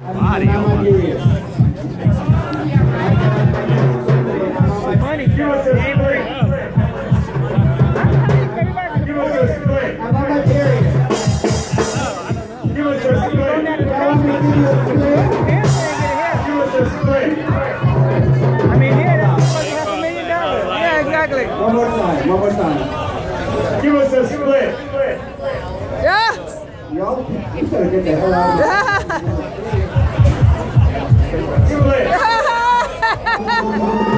Money, give us a split. Give us a split. Give us a split. Give us a split. I mean, yeah, that's supposed to a million dollars. Yeah, exactly. One more time, one more time. Give us a split. Yeah. Y'all, you better get the hell out of here. Split. Better